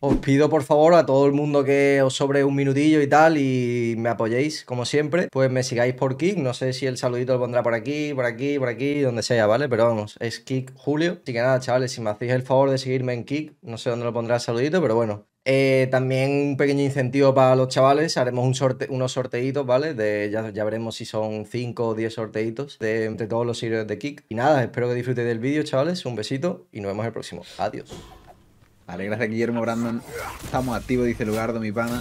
os pido por favor a todo el mundo que os sobre un minutillo y tal y me apoyéis como siempre, pues me sigáis por Kik, no sé si el saludito lo pondrá por aquí, por aquí, por aquí, donde sea, ¿vale? Pero vamos, es Kik Julio. Así que nada, chavales, si me hacéis el favor de seguirme en Kik, no sé dónde lo pondrá el saludito, pero bueno, eh, también un pequeño incentivo para los chavales. Haremos un unos sorteitos, ¿vale? Ya, veremos si son 5 o 10 sorteitos de entre todos los seguidores de Kik. Y nada, espero que disfrutéis del vídeo, chavales. Un besito y nos vemos el próximo. Adiós. Vale, gracias Guillermo Brandon. Estamos activos, dice Lugardo, mi pana.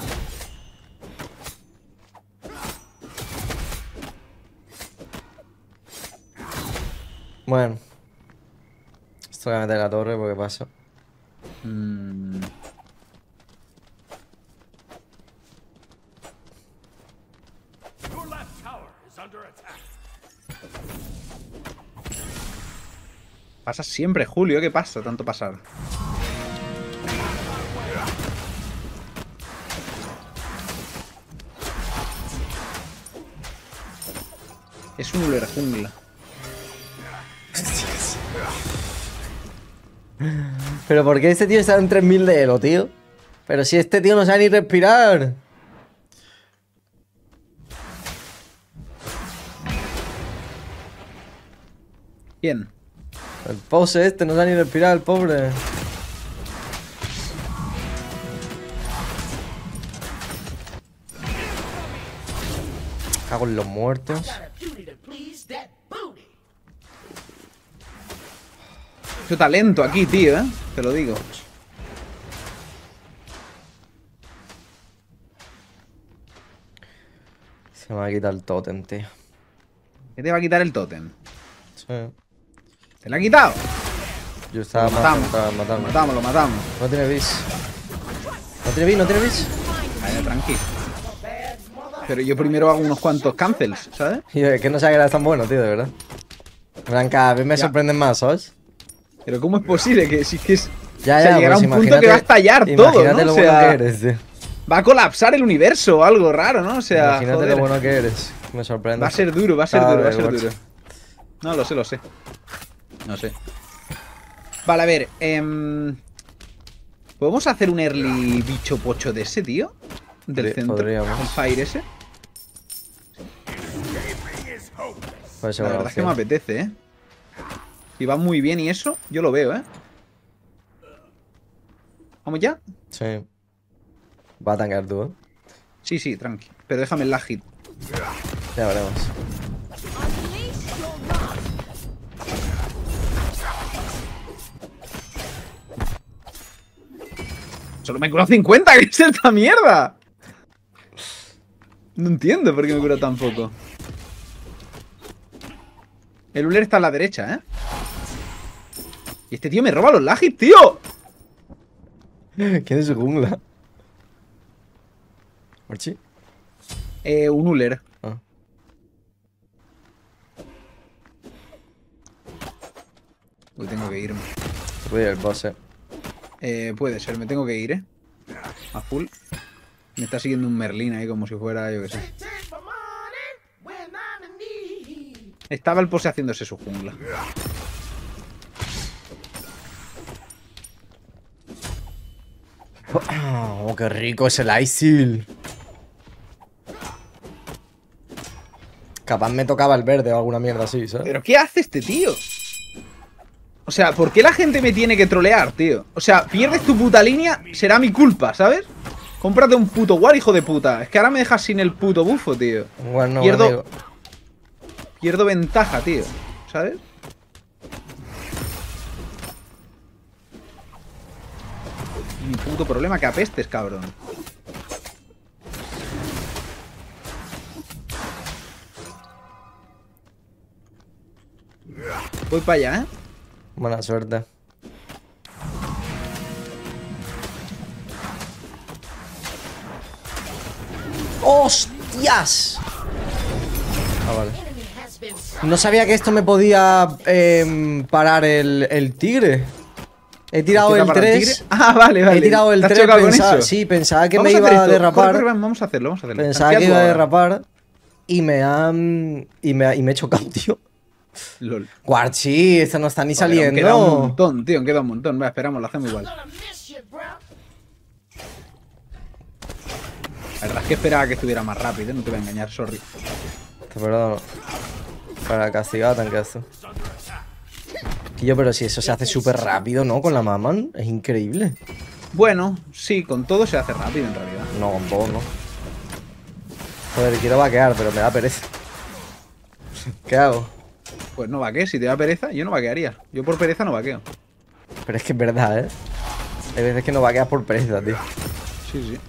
Bueno. Esto voy a meter la torre porque pasa. Mm. Pasa siempre, Julio. ¿Qué pasa? Tanto pasar. Jungla. Pero ¿por qué este tío está en 3000 de elo, tío? Pero si este tío no sabe ni respirar. ¿Quién? El pose este no sabe ni respirar, el pobre. Cago en los muertos. Mucho talento aquí, tío, ¿eh? Te lo digo. Se me va a quitar el tótem, tío. ¿Qué te va a quitar el tótem? Sí. ¿Te lo ha quitado? Yo estaba Lo matamos. matando, Lo matamos, lo matamos. No tiene bis. No tiene bis, no tiene bis. Vaya, tranqui. Pero yo primero hago unos cuantos cancels, ¿sabes? Es que no sabía que era tan bueno, tío, de verdad. Cada vez me Ya. sorprenden más, ¿sabes? Pero ¿cómo es posible que si que es... Ya, o sea, ya, llegará pues un punto que va a estallar todo, ¿no? lo O bueno sea, que eres, tío. va a colapsar el universo o algo raro, ¿no? O sea, Imagínate joder, lo bueno que eres. Me sorprende. va a ser duro, va a ser duro, va a ser duro. No, lo sé, lo sé. No sé. Vale, a ver, em, ¿Podemos hacer un early bicho pocho de ese, tío? Del Podri- centro. podríamos. Un fire ese. Puede ser La verdad es que me apetece, ¿eh? Si va muy bien y eso, yo lo veo, ¿eh? ¿Vamos ya? Sí. Va a tancar tú, ¿eh? Sí, sí, tranqui. Pero déjame el lag hit. Ya veremos. Solo me curó 50, ¿qué es esta mierda? No entiendo por qué me curó tan poco. El Uller está a la derecha, ¿eh? Y este tío me roba los lag hits, tío. ¿Quién es su jungla? ¿Marchi? Eh, un Uller. Ah. Uy, tengo que irme. Voy el boss, eh. Eh, puede ser, me tengo que ir, ¿eh? A full. Me está siguiendo un Merlín ahí como si fuera, yo qué sé. Estaba el pose haciéndose su jungla. Oh, qué rico es el Isil. Capaz me tocaba el verde o alguna mierda así, ¿sabes? ¿Pero qué hace este tío? O sea, ¿por qué la gente me tiene que trolear, tío? O sea, pierdes tu puta línea, será mi culpa, ¿sabes? Cómprate un puto war, hijo de puta. Es que ahora me dejas sin el puto bufo, tío. Bueno, Pierdo- amigo. Pierdo ventaja, tío. ¿Sabes? Mi puto problema que apestes, cabrón. Voy para allá, ¿eh? Buena suerte. ¡Hostias! Ah, vale. No sabía que esto me podía em, parar el, el tigre. He tirado ¿Tira el para 3. tigre? Ah, vale, vale. He tirado el ¿Te has 3. chocado con Pensaba, sí, pensaba que Vamos me iba a esto. derrapar. Corre, corre, vamos a hacerlo, vamos a hacerlo. Pensaba que iba a derrapar. Y me han. Y me, y me he chocado, tío. Lol. Guarchi, esto no está ni saliendo. Queda un montón, tío, queda un montón. Va, esperamos, lo hacemos igual. La verdad es que esperaba que estuviera más rápido, no te voy a engañar, sorry. Te perdono. Para castigar tanqueazo. Tío, pero si eso se hace súper rápido, ¿no? Con la Maman. Es increíble. Bueno, sí, con todo se hace rápido en realidad. No, con todo, no. Joder, quiero vaquear, pero me da pereza. ¿Qué hago? Pues no vaquees, si te da pereza, yo no vaquearía. Yo por pereza no vaqueo. Pero es que es verdad, ¿eh? Hay veces que no vaqueas por pereza, tío. Sí, sí.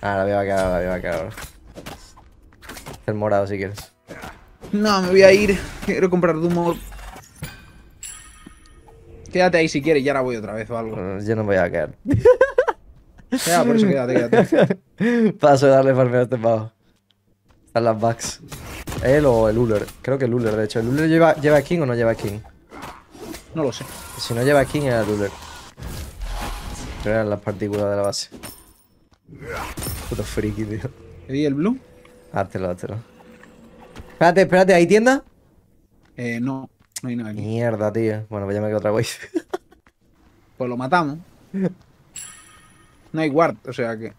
Ah, la voy a vaquear, la voy a vaquear ahora. El morado si quieres. No, me voy a ir. Quiero comprar Dumor. Quédate ahí si quieres y ahora voy otra vez o algo. Yo no voy a vaquear. Ya, por eso quédate, quédate. Paso de darle farmeo a este pavo. Están las backs. Él o el Uller. Creo que el Uller, de hecho. ¿El Uller lleva, lleva King o no lleva King? No lo sé. Si no lleva King era el Uller. Pero eran las partículas de la base. Puto friki, tío. ¿Te di el blue? Hártelo, hártelo. Espérate, espérate, ¿hay tienda? Eh, no. No hay nada aquí. Mierda, tío. Bueno, pues ya me quedo otra vez. Pues lo matamos. No hay guard, o sea que.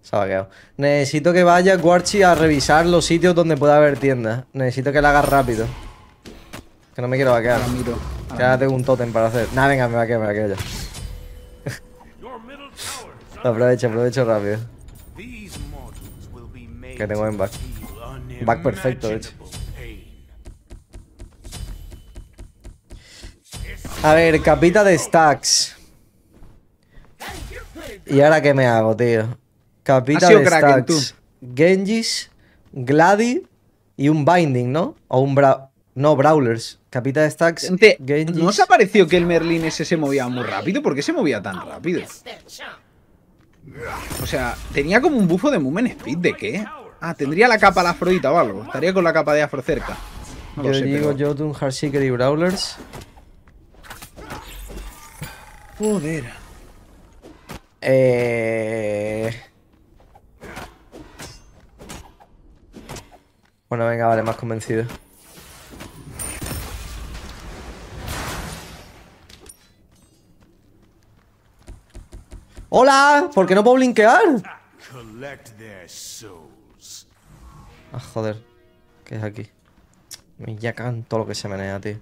Se ha vaqueado. Necesito que vaya Guarchi a revisar los sitios donde pueda haber tiendas. Necesito que la hagas rápido. Que no me quiero vaquear. Ahora miro. Ahora Que ahora tengo un tótem para hacer. Nah, venga, me vaqueo, me vaqueo ya. aprovecho, aprovecho rápido. Que tengo en back. Back perfecto, de hecho. A ver, capita de stacks. ¿Y ahora qué me hago, tío? Capita de stacks. Genjis, Gladi y un Binding, ¿no? O un Bra... No, Brawlers. Capita de stacks, Gente, Genjis... ¿no os ha parecido que el Merlin ese se movía muy rápido? ¿Por qué se movía tan rápido? O sea, tenía como un bufo de movement speed, ¿de qué? Ah, tendría la capa la Afrodita o algo. Estaría con la capa de Afro cerca. No Yo sé, digo pero... Jotun, Heartseeker y Brawlers. Joder. Eh... Bueno, venga, vale, más convencido. ¡Hola! ¿Por qué no puedo blinkear? Ah, joder. ¿Qué es aquí? Me ya cagan todo lo que se menea, tío.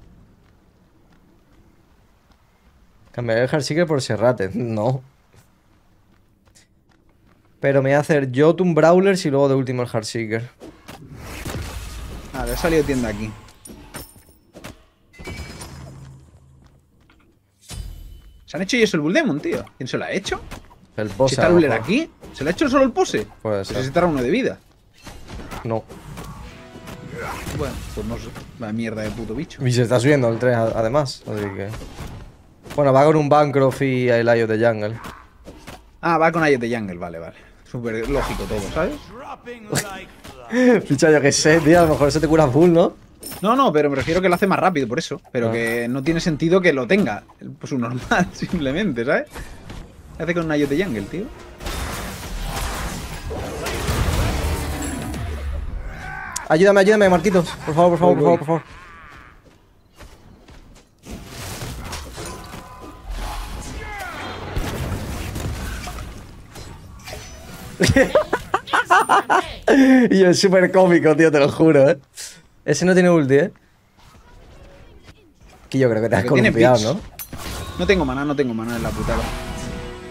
Cambiaré el Heartseeker por Serrate. No. Pero me voy a hacer Jotun Brawlers y luego de último el Heartseeker. Vale, ha salido tienda aquí. ¿Se han hecho ellos el Bull Demon, tío? ¿Quién se lo ha hecho? El Si pose. está a el aquí, ¿se lo ha hecho solo el pose? Puede Pues ser. necesitará uno de vida. No. Bueno, pues no sé. La mierda de puto bicho. Y se está subiendo el 3 a- además. Así que. Bueno, va con un Bancroft y el of the Jungle. Ah, va con Ayet de Jungle, vale, vale. Súper lógico todo, ¿sabes? Picha, yo que sé, tío. A lo mejor eso te cura full, ¿no? No, no, pero me refiero que lo hace más rápido, por eso. Pero Ah. que no tiene sentido que lo tenga. Pues un normal, simplemente, ¿sabes? ¿Qué hace con un Ayet de Jungle, tío? Ayúdame, ayúdame, Marquitos. Por favor, por favor, por favor, por favor. y es súper cómico, tío, te lo juro, ¿eh? Ese no tiene ulti, ¿eh? Que yo creo que te has columpiado. ¿no? No tengo maná, no tengo maná en la putada.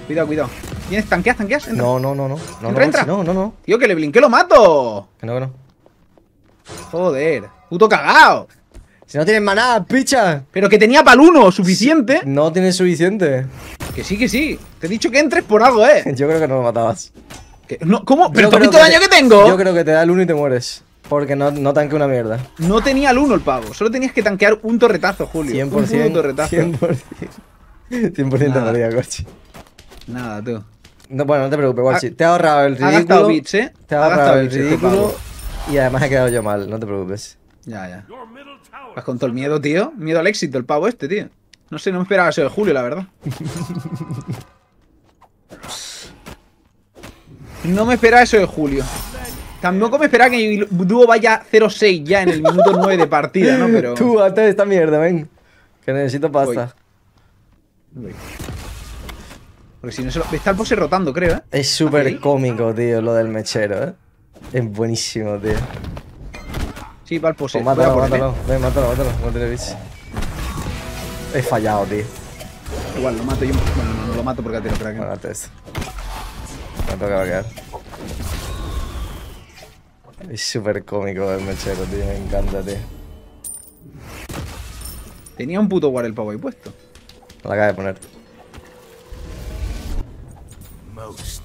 Cuidado, cuidado. ¿Tienes tanqueas, tanqueas? Entra. No, no, no, no. No, Entra, no, entra. no, no, no. Tío, que le blinqué, lo mato. Que no, que no. Joder. Puto cagao. Si no tienes maná, picha. Pero que tenía pal uno suficiente. No tienes suficiente. Que sí, que sí. Te he dicho que entres por algo, eh. Yo creo que no lo matabas. No, ¿Cómo? Pero el daño te- que tengo. Yo creo que te da el uno y te mueres. Porque no, no tanque una mierda. No tenía el uno el pavo. Solo tenías que tanquear un torretazo, Julio. 100%. Un torretazo. 100%. 100% te Nada. moría, coche. Nada, tú. No, bueno, no te preocupes, Guachi. Te ha ahorrado el Ha gastado ridículo. bits, eh. Te Ha ahorrado el este ridículo. Y además he quedado yo mal, no te preocupes. Ya, ya. Vas con todo el miedo, tío. Miedo al éxito, el pavo este, tío. No sé, no me esperaba eso de Julio, la verdad. No me esperaba eso de Julio. Tampoco me esperaba que el dúo vaya 0-6 ya en el minuto 9 de partida, ¿no? Pero. Tú, hazte esta mierda, ven. Que necesito pasta. Porque si no se lo... Está el pose rotando, creo, ¿eh? Es súper cómico, tío, lo del mechero, ¿eh? Es buenísimo, tío. Sí, va el pose. Pues Voy a mátalo, mátalo. Ven, mátalo, mátalo. Tiene bicho. He fallado, tío. Igual, lo mato yo. Bueno, no, no lo mato porque ha tirado crack. Bueno. Me toca va a quedar. Es súper cómico el mechero, tío. Me encanta, tío. Tenía un puto war el pavo ahí puesto. Lo acaba de poner.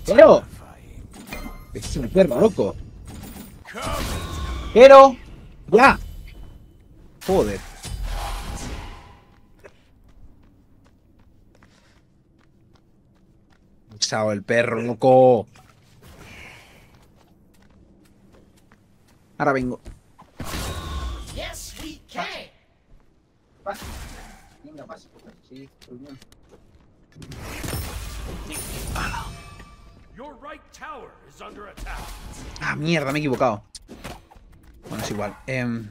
¡Pero! Es un perro, loco. ¡Pero! ¡Ya! Joder. Chao, el perro, loco. Ahora vengo. Yes, we can. Venga, pasa. Sí, Your right tower is under attack. Ah, mierda, me he equivocado. Bueno, es igual. Em,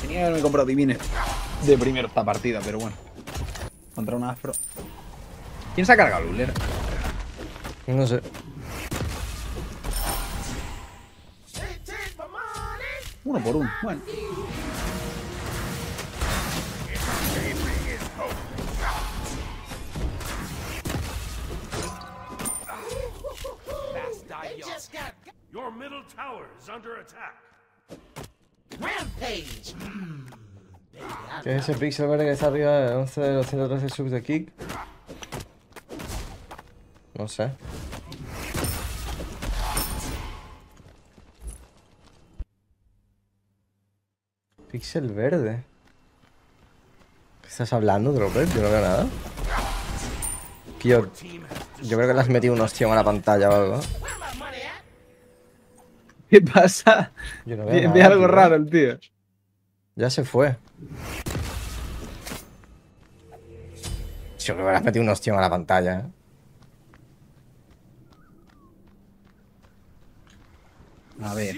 Tenía que haberme comprado divines de primero esta partida, pero bueno. Contra un afro. ¿Quién se ha cargado Luler? No sé. Uno por uno. Bueno. Your middle tower is under attack. rampage. ¿Qué es ese pixel verde que está arriba de 11 de los 113 subs de Kick? No sé. Pixel verde. ¿Qué estás hablando, Dropper? Yo no veo nada. Que Yo, yo creo que le has metido un ostión a la pantalla o algo. ¿Qué pasa? Yo no veo Ve, nada, ve algo tío. raro el tío. Ya se fue. Que le has metido un ostión a la pantalla. ¿eh? A ver.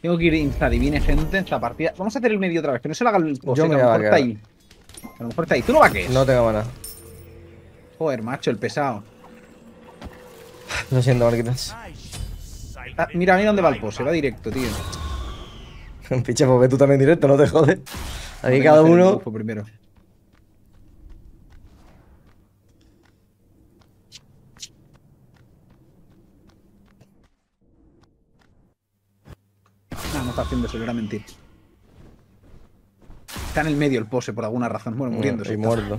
Tengo que ir instadivine, gente, esta partida. Vamos a hacer el medio otra vez, que no se lo haga el pose, Yo que me a lo mejor está ahí. A lo mejor está ahí. ¿Tú no vaques? No tengo mana. Joder, macho, el pesado. Lo siento, Marquitas. Ah, mira, mira dónde va el pose, va directo, tío. Piche, pues ve tú también directo, no te jodes. Aquí Tengo cada uno. primero. No, no está haciendo eso, era mentir. Está en el medio el pose por alguna razón. Bueno, muriéndose. Y muerto.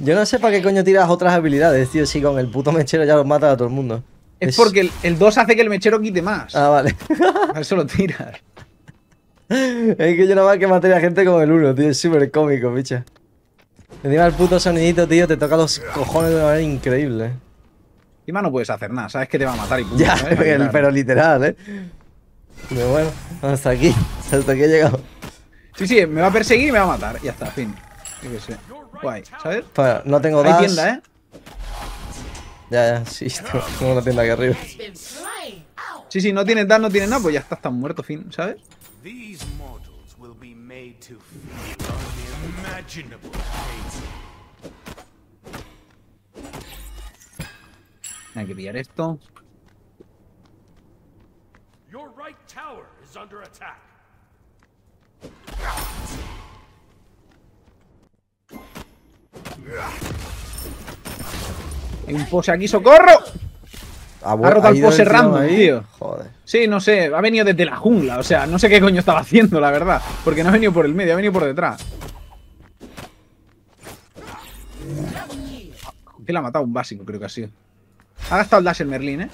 Yo no sé para qué coño tiras otras habilidades, tío. Si con el puto mechero ya los mata a todo el mundo. Es porque el, el 2 hace que el mechero quite más. Ah, vale. A eso lo tiras. es que yo nada más que maté a gente con el 1, tío. Es súper cómico, picha. Encima el puto sonidito, tío, te toca los cojones de una manera increíble. Encima no puedes hacer nada, sabes que te va a matar y punto. Ya, ¿sabes? el- Claro. pero literal, ¿eh? Pero bueno, hasta aquí. Hasta aquí he llegado. Sí, sí, me va a perseguir y me va a matar. Ya está, fin. Yo qué sé. Guay, ¿sabes? Para, no tengo Hay dash. tienda, ¿eh? Ya, ya, sí. tengo- Tengo una tienda aquí arriba. Sí, sí, no tienes daño, no tienes nada, pues ya está, está muerto, fin, ¿sabes? These mortals will be made to feel unimaginable pain. Hay que pillar esto. Your right tower is under attack. Hay un pose aquí, ¡socorro! Ha, Ha roto el pose random, ahí. tío. Joder. Sí, no sé, ha venido desde la jungla, o sea, no sé qué coño estaba haciendo, la verdad. Porque no ha venido por el medio, ha venido por detrás. Que le ha matado un básico, creo que ha sido. Ha gastado el dash el Merlin, ¿eh?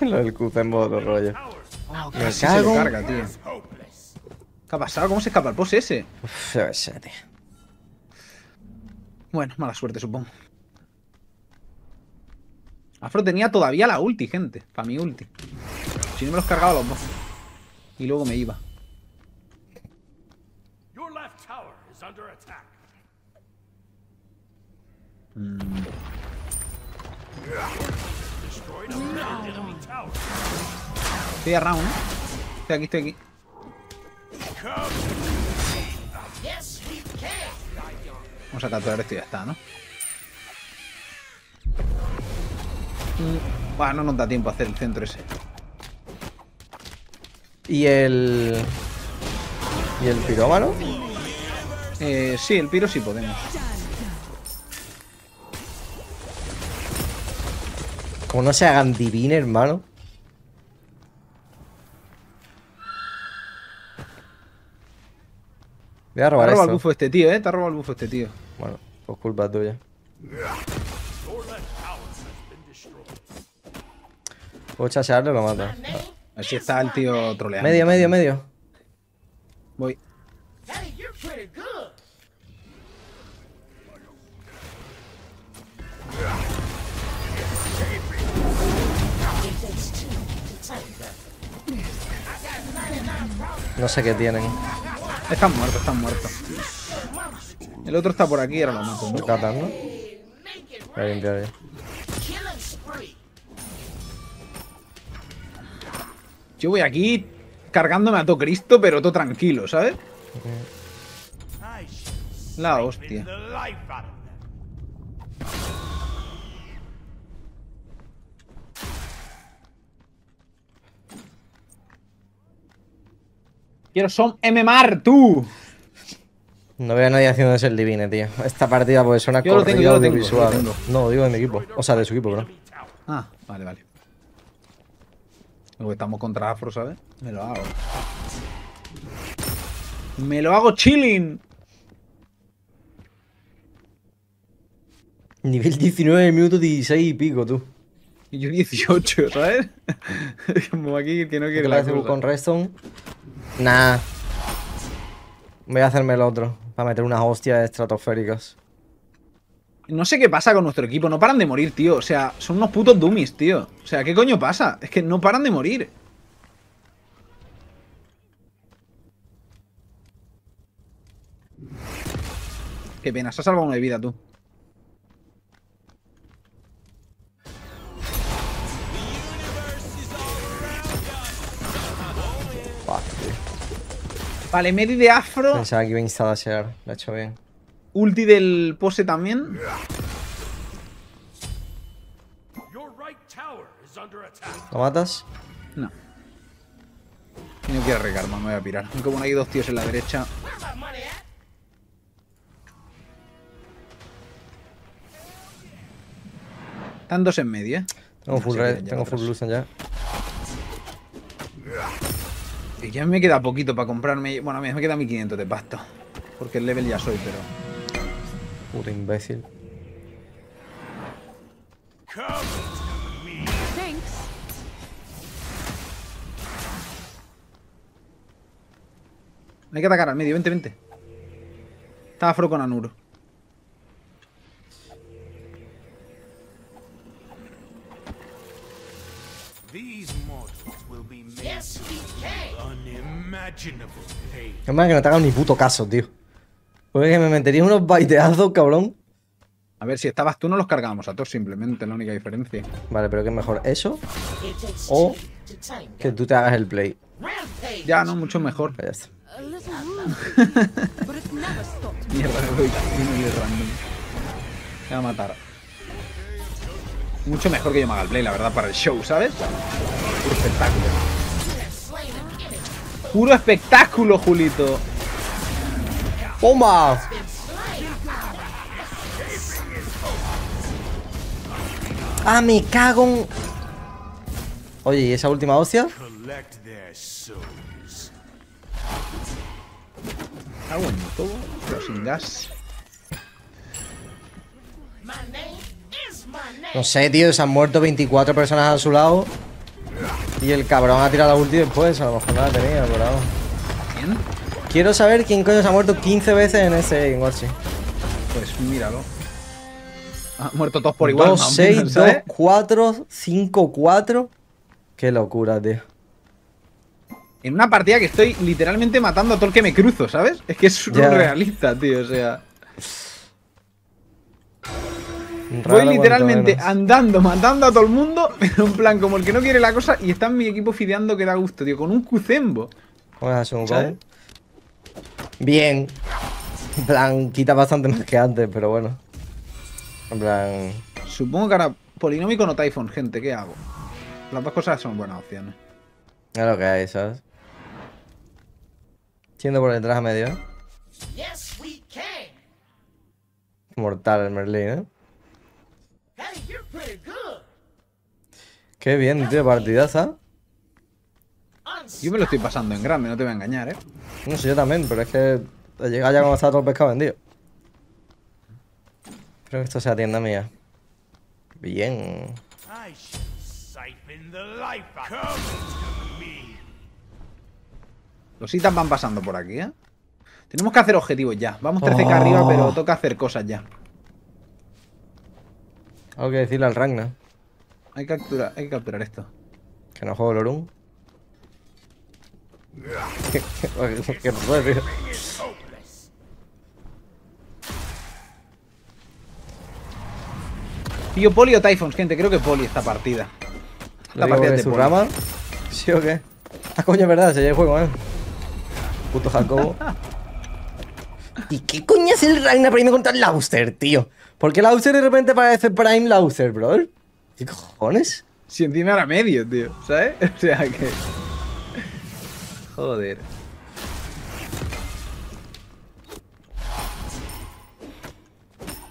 Lo del Q en modo rollo. Me se lo carga, tío. ¿Qué ha pasado? ¿Cómo se escapa el pose ese? Uf, yo sé, tío. Bueno, mala suerte, supongo. Afro tenía todavía la ulti, gente. Para mi ulti. Si no me los cargaba los dos. Y luego me iba. under Estoy a round, ¿eh? Estoy aquí, estoy aquí. Vamos a capturar esto y ya está, ¿no? Mm, Bueno, no nos da tiempo a hacer el centro ese. ¿Y el. ¿Y el pirómano? Eh, sí, el piro sí podemos. Como no se hagan divine, hermano. Voy a Te ha robar robado el bufo este tío, ¿eh? Te ha robado el bufo este tío. Bueno, pues culpa tuya. Puedo chasearle lo mata. My name A ver si está el tío troleando. Medio, medio, medio. Voy. No sé qué tienen. Están muertos, están muertos. El otro está por aquí, ahora lo mato. ¿no? Catan, ¿no? Voy a limpiar. Yo voy aquí cargándome a todo Cristo, pero todo tranquilo, ¿sabes? La hostia. Quiero son MMR, tú. No veo a nadie haciendo ese el divine, tío. Esta partida puede ser una Yo yo lo tengo, audiovisual. yo lo tengo. No, digo de mi equipo. O sea, de su equipo, bro. Ah, vale, vale. Luego estamos contra Afro, ¿sabes? Me lo hago. Me lo hago chilling. Nivel 19, minuto 16 y pico, tú. Y yo 18, ¿sabes? Como aquí que no ¿Qué quiere la cosa. con Redstone? Nah. Voy a hacerme el otro. Para meter unas hostias estratosféricas. No sé qué pasa con nuestro equipo. No paran de morir, tío. O sea, son unos putos dummies, tío. O sea, ¿qué coño pasa? Es que no paran de morir. Qué pena, se ha salvado una de vida, tú. Vale, Medi de Afro. Pensaba que iba a instalar Lo he hecho bien. Ulti del pose también. ¿Lo matas? No. Y no quiero recarma, me voy a pirar. Como no hay dos tíos en la derecha. Están dos en medio, ¿eh? Tengo No full red, tengo full luz ya. Y ya me queda poquito para comprarme. Bueno, me queda 1500 de pasto. Porque el level ya soy, pero. Puto imbécil. Hay que atacar al medio, vente, vente. Está Afro con Anuro. Es más que no te hagan ni puto caso, tío. Porque me metería unos baiteazos, cabrón. A ver, si estabas tú, no los cargábamos a todos, simplemente, la única diferencia. Vale, pero ¿qué es mejor? ¿Eso? O que tú te hagas el play. Ya, no, mucho mejor. Pues ya está. Mierda, me voy camino y es random. Me va a matar. Mucho mejor que yo me haga el play, la verdad, para el show, ¿sabes? Puro espectáculo. Puro espectáculo, Julito. ¡Toma! ¡Ah, me cago en... Oye, ¿y esa última hostia? Collect their souls. Hago en todo, pero sin gas. No sé, tío, se han muerto 24 personas a su lado. Y el cabrón ha tirado la ulti después, a lo mejor no la tenía, pero vamos. ¿Quién? Quiero saber quién coño se ha muerto 15 veces en ese Game Watch. Pues míralo. Han muerto todos por igual, 2, más o 6, menos, 2, ¿sabes? 4, 5, 4. Qué locura, tío. En una partida que estoy literalmente matando a todo el que me cruzo, ¿sabes? Es que es surrealista, tío, o sea... Voy literalmente andando, matando a todo el mundo, pero en plan como el que no quiere la cosa y está en mi equipo fideando que da gusto, tío, con un Cucembo. Vamos a hacer un ¿Sabes? Bien. En plan, quita bastante más que antes, pero bueno. En plan. Supongo que ahora Polinómico no Typhon, gente, ¿qué hago? Las dos cosas son buenas opciones. Es lo que hay, ¿sabes? Siendo por detrás a medio. Mortal el Merlin, ¿eh? Qué bien, tío, partidaza. Yo me lo estoy pasando en grande, no te voy a engañar, ¿eh? No sé, yo también, pero es que llega ya cuando está todo el pescado vendido. Creo que esto sea tienda mía. Bien. I shall siphon the life out. Come to me. Los itas van pasando por aquí, ¿eh? Tenemos que hacer objetivos ya. Vamos 13k arriba, pero toca hacer cosas ya. Algo que decirle al Ragnar. Hay que capturar, hay que capturar esto. Que no juego Lorum. que que no puede, tío. Tío, Poli o Typhons, gente, creo que Poli esta partida. Digo partida de su Poli. rama. ¿Sí o qué? Ah, coño, es verdad, se lleva el juego, eh. Puto Jacobo. ¿Y qué coño es el Ragnar para irme contra el Lauster, tío? ¿Por qué Lauster de repente parece Prime Lauster, bro? ¿Qué cojones? Si encima era medio, tío, ¿sabes? O sea que. Joder.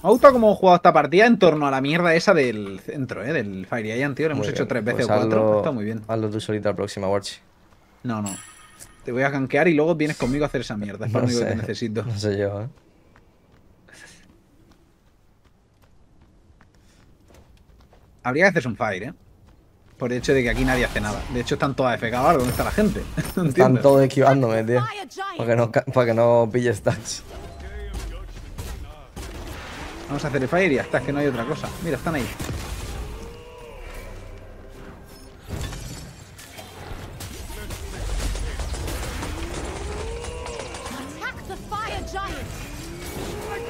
Me ha gustado cómo hemos jugado esta partida en torno a la mierda esa del centro, ¿eh? Del Fire Giant, tío. Lo hemos hecho tres veces pues o cuatro. Está muy bien. Hazlo tú solita la próxima, Warchi. No, no. Te voy a gankear y luego vienes conmigo a hacer esa mierda. Es para No lo único que te necesito. No sé yo, eh. Habría que hacerse un fire, ¿eh? Por el hecho de que aquí nadie hace nada. De hecho, están todas AFK ahora. ¿Dónde está la gente? No Están todos esquivándome, tío. Para que no, para que no pille stacks. Vamos a hacer el fire y ya está. Es que no hay otra cosa. Mira, están ahí.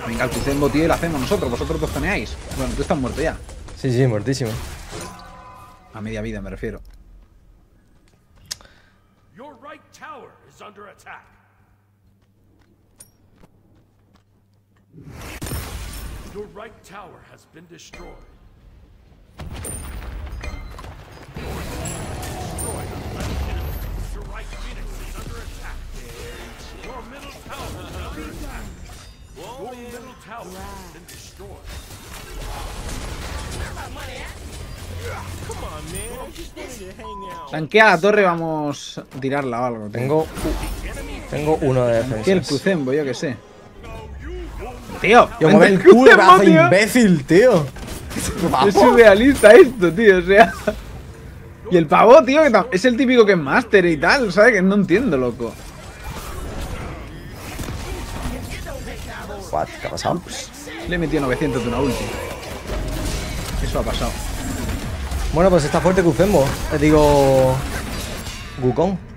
Venga, el Cucembo, tío, y lo hacemos nosotros. Vosotros dos toneáis. Bueno, tú estás muerto ya. Sí, sí, muertísimo. A media vida me refiero. Your right tower is under attack. Your right tower has been destroyed. Destroyed Tanquea la torre, vamos a tirarla o algo. Tengo. Tengo uno de Que el defensa. Cucembo, yo que sé. Tío, Yo mueve el culo, imbécil, tío. Es surrealista esto, tío, o sea. Y el pavo, tío, que es el típico que es máster y tal, ¿sabes? Que no entiendo, loco. What? ¿Qué ha pasado? Le he metido 900 de una ulti. Eso ha pasado. Bueno, pues está fuerte Kuzenbo. Eh, digo. Wukong.